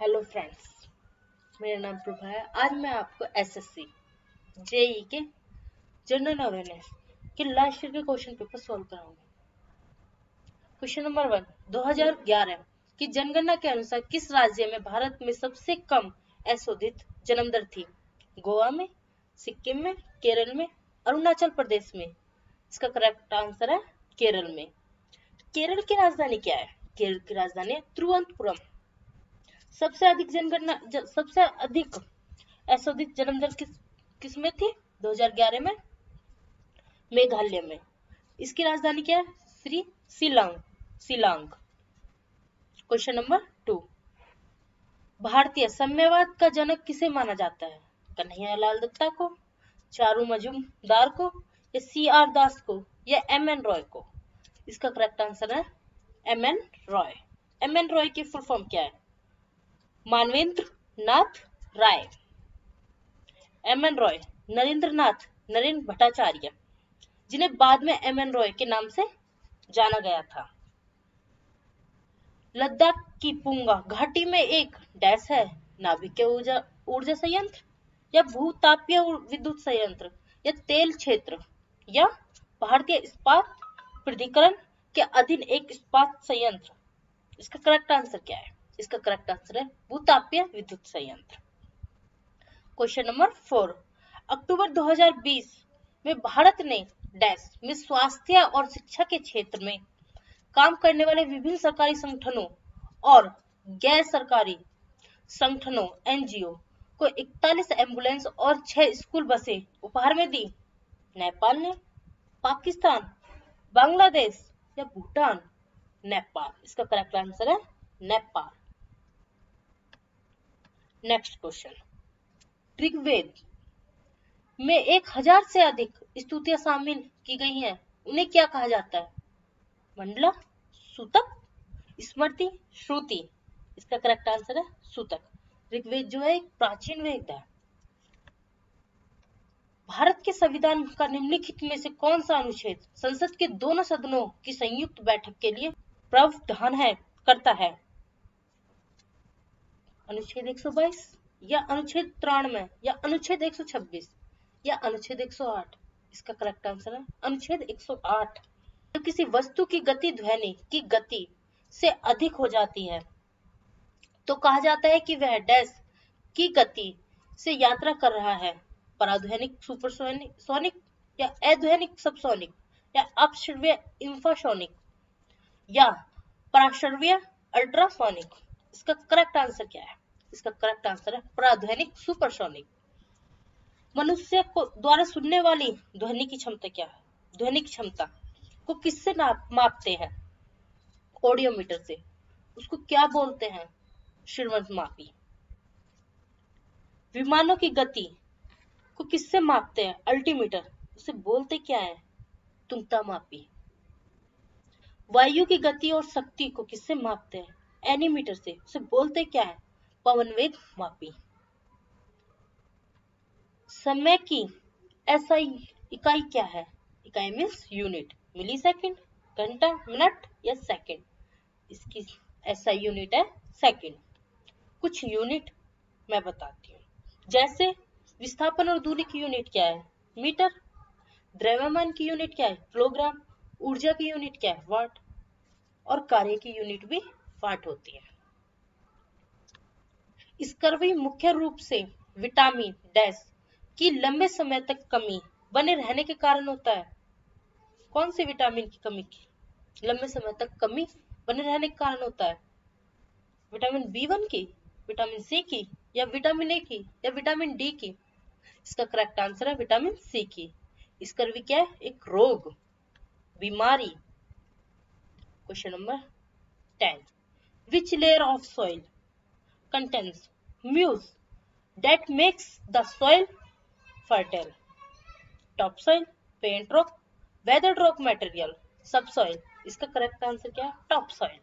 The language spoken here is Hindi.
हेलो फ्रेंड्स, मेरा नाम प्रभा है। आज मैं आपको एसएससी जेई के जनरल अवेयरनेस के लास्ट ईयर के क्वेश्चन पेपर सॉल्व कराऊँगी। क्वेश्चन नंबर वन 2011 की जनगणना के अनुसार किस राज्य में भारत में सबसे कम अशोधित जन्म दर थी? गोवा में, सिक्किम में, केरल में, अरुणाचल प्रदेश में? इसका करेक्ट आंसर है केरल में। केरल की राजधानी क्या है? केरल की राजधानी है तिरुवनंतपुरम। सबसे अधिक जनगणना सबसे अधिक अशोधित जन्म दर किस किसमें थी? 2011 में, मेघालय में। इसकी राजधानी क्या है? Shri Shillong Shillong. Question number two भारतीय साम्यवाद का जनक किसे माना जाता है? कन्हैया लाल दत्ता को, चारू मजुमदार को, या सी आर दास को, या एम एन रॉय को? इसका करेक्ट आंसर है M N Roy M N Roy की फुल फॉर्म क्या है? मानवेंद्र नाथ राय, एम एन रॉय, नरेंद्र नाथ नरेंद्र भट्टाचार्य, जिन्हें बाद में एम एन रॉय के नाम से जाना गया था। लद्दाख की पुंगा घाटी में एक डैश है नाभिकीय ऊर्जा ऊर्जा संयंत्र, या भूतापीय विद्युत संयंत्र, या तेल क्षेत्र, या भारतीय इस्पात प्राधिकरण के अधीन एक इस्पात संयंत्र। इसका करेक्ट आंसर क्या है? इसका करेक्ट आंसर है भूतापीय विद्युत संयंत्र। क्वेश्चन नंबर फोर अक्टूबर 2020 में भारत ने डैश में स्वास्थ्य और शिक्षा के क्षेत्र में काम करने वाले विभिन्न सरकारी संगठनों और गैर सरकारी संगठनों, एनजीओ को 41 एंबुलेंस और 6 स्कूल बसें उपहार में दी। नेपाल ने, पाकिस्तान, बांग्लादेश या भूटान, नेपाल। इसका करेक्ट आंसर है, नेपाल। नेक्स्ट क्वेश्चन ऋग्वेद में एक हज़ार से अधिक स्तुतियाँ शामिल की गई हैं। उन्हें क्या कहा जाता है? मंडला, सूतक, स्मृति, श्रुति। इसका करेक्ट आंसर है सूतक। ऋग्वेद जो है एक प्राचीन वेद है। भारत के संविधान का निम्नलिखित में से कौन सा अनुच्छेद संसद के दोनों सदनों की संयुक्त बैठक के लिए प्रावधान है, करता है? अनुच्छेद 122 या अनुच्छेद तिरानवे या अनुच्छेद 126 या अनुच्छेद 108 इसका करेक्ट आंसर है, अनुच्छेद 108 तो किसी वस्तु की गति ध्वनि, की गति से अधिक हो जाती है तो कहा जाता है कि वह डैश की गति से यात्रा कर रहा है। पराध्वनिक, सुपरसोनिक, सोनिक, या अध्वनिक, सबसोनिक, या अपश्रव्य इंफ्रासोनिक या पराश्रव्य अल्ट्रासोनिक। इसका करेक्ट आंसर क्या है? इसका करेक्ट आंसर है प्राध्वनिक सुपरसोनिक। मनुष्य को द्वारा सुनने वाली ध्वनि की क्षमता क्या है? ध्वनिक क्षमता को किससे मापते हैं? ऑडियोमीटर से। उसको क्या बोलते हैं? श्रीमंत मापी विमानों की गति को किससे मापते हैं? अल्टीमीटर उसे बोलते क्या है? तुमता मापी वायु की गति और शक्ति को किससे मापते हैं? एनीमीटर से। उसे बोलते क्या है? पवन वेग मापी समय की एसआई इकाई क्या है? इकाई मीन्स यूनिट मिली सेकेंड घंटा मिनट या सेकेंड इसकी ऐसा यूनिट है सेकेंड कुछ यूनिट मैं बताती हूँ। जैसे विस्थापन और दूरी की यूनिट क्या है? मीटर। द्रव्यमान की यूनिट क्या है? किलोग्राम ऊर्जा की यूनिट क्या है? वाट और कार्य की यूनिट भी वाट होती है। स्कर्वी मुख्य रूप से विटामिन, डैश की लंबे समय तक कमी, बने रहने के कारण होता है। कौन से विटामिन की कमी की? लंबे समय तक कमी, बने रहने के कारण होता है। विटामिन बी वन की, विटामिन सी की, या विटामिन ए की, या विटामिन डी की? इसका करेक्ट आंसर है विटामिन सी की। स्कर्वी क्या है? एक रोग, बीमारी। Question number ten which layer of soil contains muse that makes the soil fertile. Topsoil, paint rock, weathered rock material, subsoil. इसका करेक्ट आंसर क्या है टॉप सॉइल